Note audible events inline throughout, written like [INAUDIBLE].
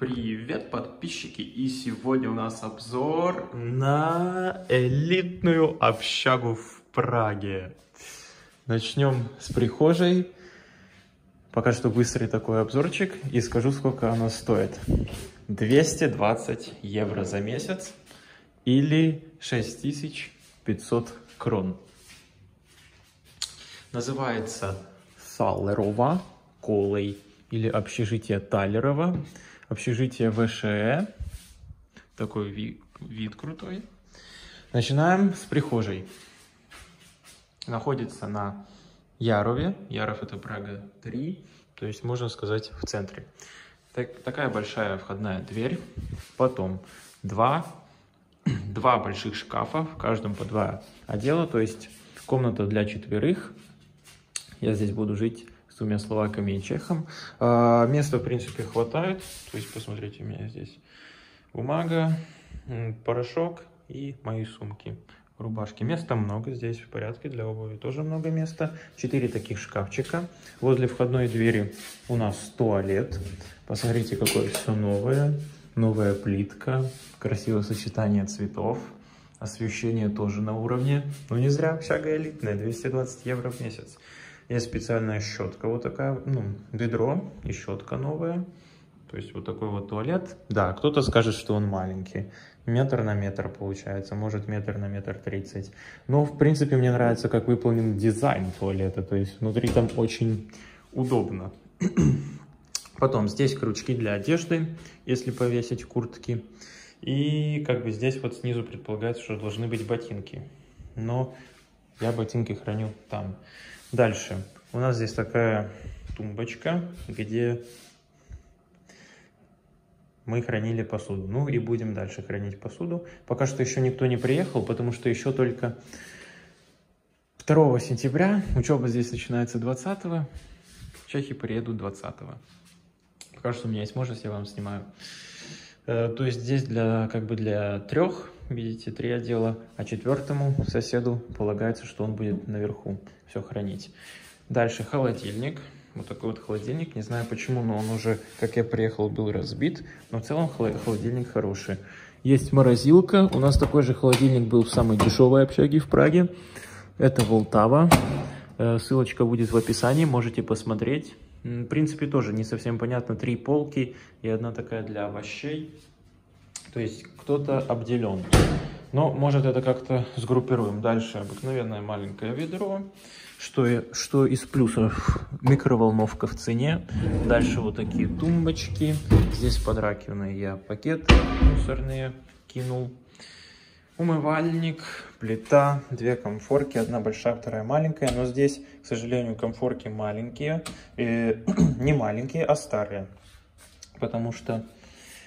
Привет, подписчики! И сегодня у нас обзор на элитную общагу в Праге. Начнем с прихожей. Пока что быстрый такой обзорчик и скажу, сколько оно стоит. 220 евро за месяц или 6500 крон. Называется Салерова Колей или общежитие Талерова общежитие ВШЭ. Такой вид, вид крутой. Начинаем с прихожей. Находится на Ярове. Яров это Прага 3, то есть можно сказать в центре. Так, такая большая входная дверь. Потом два, [CLEARS THROAT] два больших шкафа, в каждом по два отдела, то есть комната для четверых. Я здесь буду жить двумя словаками и чехом. А, места, в принципе, хватает. То есть, посмотрите, у меня здесь бумага, порошок и мои сумки. Рубашки. Места много здесь, в порядке. Для обуви тоже много места. Четыре таких шкафчика. Возле входной двери у нас туалет. Посмотрите, какое все новое. Новая плитка. Красивое сочетание цветов. Освещение тоже на уровне. Но не зря общага элитная. 220 евро в месяц. Есть специальная щетка, вот такая, ну, ведро и щетка новая. То есть вот такой вот туалет. Да, кто-то скажет, что он маленький. Метр на метр получается, может метр на метр тридцать. Но в принципе мне нравится, как выполнен дизайн туалета. То есть внутри там очень удобно. Потом здесь крючки для одежды, если повесить куртки. И как бы здесь вот снизу предполагается, что должны быть ботинки. Но я ботинки храню там. Дальше. У нас здесь такая тумбочка, где мы хранили посуду. Ну и будем дальше хранить посуду. Пока что еще никто не приехал, потому что еще только 2 сентября. Учеба здесь начинается 20 -го. Чехи приедут 20 -го. Пока что у меня есть возможность, я вам снимаю. Э, то есть здесь для, как бы для трех, видите, три отдела, а четвертому соседу полагается, что он будет наверху все хранить. Дальше холодильник. Вот такой вот холодильник. Не знаю почему, но он уже, как я приехал, был разбит. Но в целом холодильник хороший. Есть морозилка. У нас такой же холодильник был в самой дешевой общаге в Праге. Это Волтава. Э, ссылочка будет в описании, можете посмотреть. В принципе, тоже не совсем понятно. Три полки и одна такая для овощей. То есть кто-то обделен. Но, может, это как-то сгруппируем. Дальше обыкновенное маленькое ведро. Что, что из плюсов? Микроволновка в цене. Дальше вот такие тумбочки. Здесь под раковиной я пакеты мусорные кинул. Умывальник, плита, две комфорки, одна большая, вторая маленькая. Но здесь, к сожалению, комфорки маленькие. И, [CLEARS THROAT] не маленькие, а старые. Потому что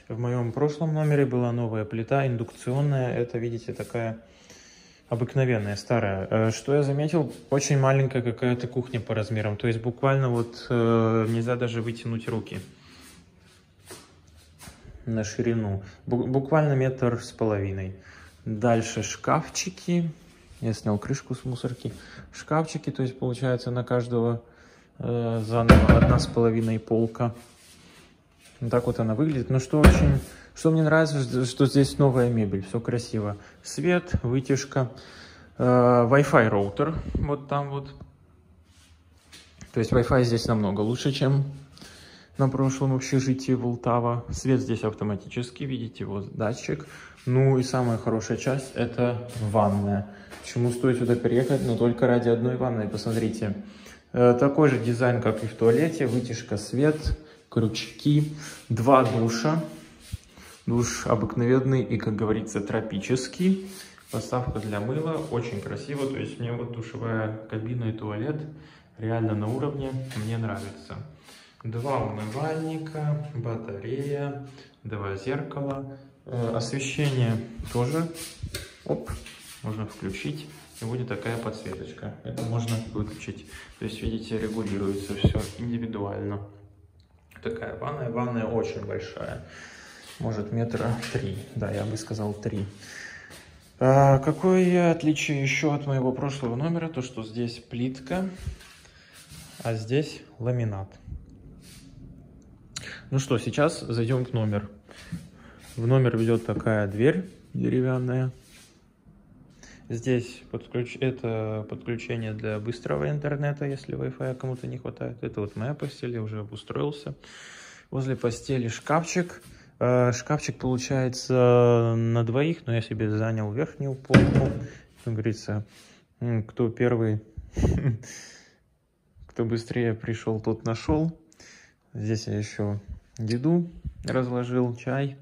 в моем прошлом номере была новая плита, индукционная. Это, видите, такая обыкновенная, старая. Э, что я заметил, очень маленькая какая-то кухня по размерам. То есть буквально вот э, нельзя даже вытянуть руки на ширину. Буквально метр с половиной. Дальше шкафчики. Я снял крышку с мусорки. Шкафчики, то есть получается на каждого э, заново одна с половиной полка. Вот так вот она выглядит. Но что очень... Что мне нравится, что здесь новая мебель, все красиво. Свет, вытяжка, э, Wi-Fi роутер, вот там вот. То есть Wi-Fi здесь намного лучше, чем на прошлом общежитии Волтава. Свет здесь автоматический, видите, вот датчик. Ну и самая хорошая часть это ванная. Почему стоит сюда переехать? Но только ради одной ванной, посмотрите. Э, такой же дизайн, как и в туалете, вытяжка, свет, крючки, два душа. Душ обыкновенный и, как говорится, тропический. Поставка для мыла, очень красиво. То есть мне вот душевая кабина и туалет реально на уровне, мне нравится. Два умывальника, батарея, два зеркала. Э, освещение тоже, оп, можно включить. И будет такая подсветочка. Это можно выключить. То есть, видите, регулируется все индивидуально такая ванная. Ванная очень большая. Может метра три. Да, я бы сказал три. А, какое отличие еще от моего прошлого номера? То, что здесь плитка, а здесь ламинат. Ну что, сейчас зайдем в номер. В номер ведет такая дверь деревянная. Здесь подключ... это подключение для быстрого интернета, если Wi-Fi кому-то не хватает. Это вот моя постель, я уже обустроился. Возле постели шкафчик. Э, шкафчик получается на двоих, но я себе занял верхнюю полку. Как говорится, кто первый, [LAUGHS] кто быстрее пришел, тот нашел. Здесь я еще еду разложил, чай,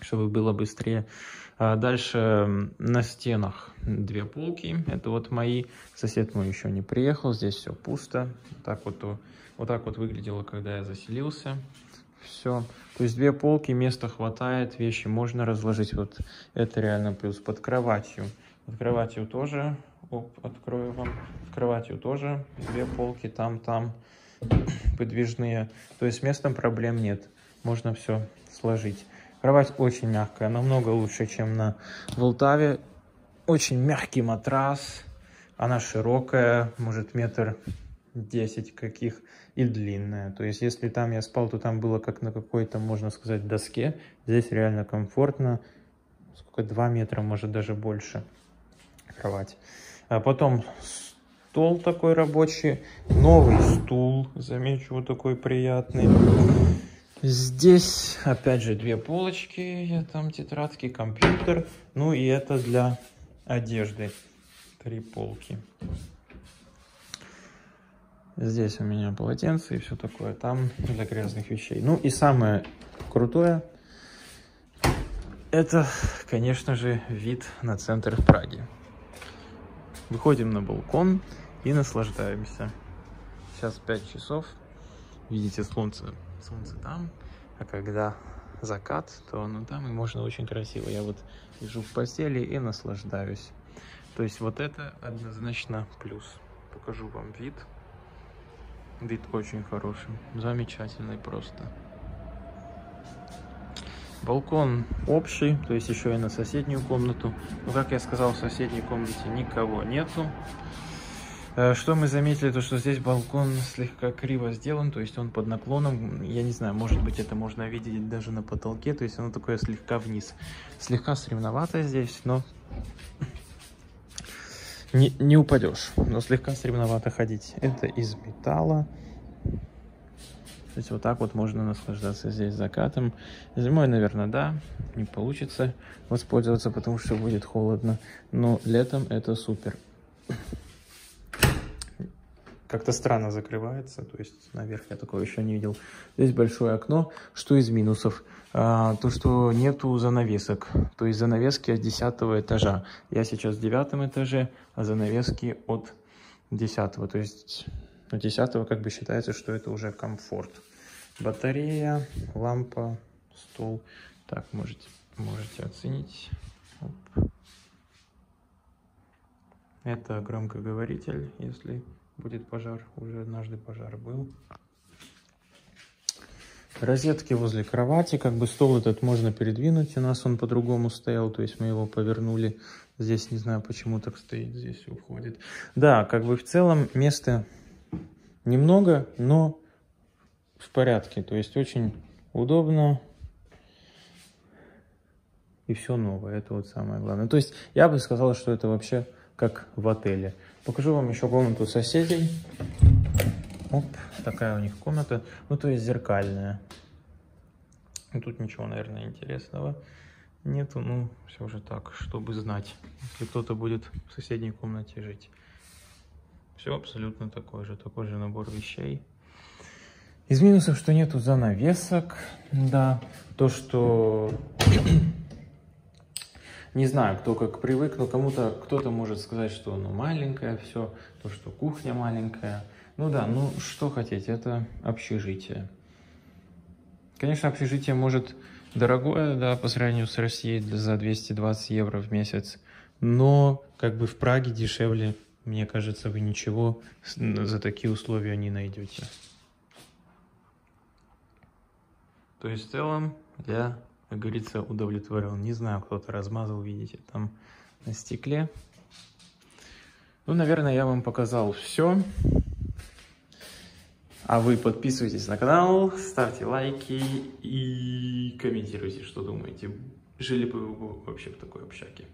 чтобы было быстрее. А дальше на стенах две полки. Это вот мои. Сосед мой еще не приехал. Здесь все пусто. Так вот, вот так вот выглядело, когда я заселился. Все. То есть две полки, места хватает, вещи можно разложить. Вот это реально плюс. Под кроватью. Под кроватью тоже. Оп, открою вам. Под кроватью тоже две полки. Там, там подвижные. То есть местом проблем нет. Можно все сложить. Кровать очень мягкая, намного лучше, чем на Волтаве. Очень мягкий матрас. Она широкая, может метр десять каких и длинная. То есть если там я спал, то там было как на какой-то, можно сказать, доске. Здесь реально комфортно. Сколько? Два метра, может даже больше кровать. А потом стол такой рабочий. Новый стул, замечу, вот такой приятный. Здесь, опять же, две полочки, там тетрадки, компьютер. Ну и это для одежды. Три полки. Здесь у меня полотенце и все такое. Там для грязных вещей. Ну и самое крутое, это, конечно же, вид на центр в Праге. Выходим на балкон и наслаждаемся. Сейчас 5 часов. Видите, солнце солнце там, а когда закат, то ну там и можно очень красиво. Я вот лежу в постели и наслаждаюсь. То есть вот это однозначно плюс. Покажу вам вид. Вид очень хороший, замечательный просто. Балкон общий, то есть еще и на соседнюю комнату. Но, как я сказал, в соседней комнате никого нету. Э, что мы заметили, то что здесь балкон слегка криво сделан, то есть он под наклоном, я не знаю, может быть это можно видеть даже на потолке, то есть оно такое слегка вниз. Слегка стремновато здесь, но не, не упадешь, но слегка стремновато ходить. Это из металла. То есть вот так вот можно наслаждаться здесь закатом. Зимой, наверное, да, не получится воспользоваться, потому что будет холодно. Но летом это супер как-то странно закрывается, то есть наверх я такого еще не видел. Здесь большое окно. Что из минусов? А, то, что нету занавесок, то есть занавески от 10 этажа. Я сейчас в девятом этаже, а занавески от 10. То есть от 10 как бы считается, что это уже комфорт. Батарея, лампа, стол. Так, можете, можете оценить. Оп. Это громкоговоритель, если будет пожар. Уже однажды пожар был. Розетки возле кровати. Как бы стол этот можно передвинуть. У нас он по-другому стоял. То есть мы его повернули. Здесь не знаю, почему так стоит. Здесь уходит. Да, как бы в целом места немного, но в порядке. То есть очень удобно. И все новое. Это вот самое главное. То есть я бы сказал, что это вообще как в отеле. Покажу вам еще комнату соседей. Оп, такая у них комната. Ну, то есть зеркальная. Тут ничего, наверное, интересного нету. Ну, все же так, чтобы знать, если кто-то будет в соседней комнате жить. Все абсолютно такой же, такой же набор вещей. Из минусов, что нету занавесок, да, то, что [CLEARS THROAT] не знаю, кто как привык, но кому-то кто-то может сказать, что ну маленькое все, то, что кухня маленькая. Ну да, ну что хотеть, это общежитие. Конечно, общежитие может дорогое, да, по сравнению с Россией за 220 евро в месяц, но как бы в Праге дешевле, мне кажется, вы ничего за такие условия не найдете. То есть в целом я как говорится, удовлетворен. Не знаю, кто-то размазал, видите, там на стекле. Ну, наверное, я вам показал все. А вы подписывайтесь на канал, ставьте лайки и комментируйте, что думаете. Жили бы вы вообще в такой общаге.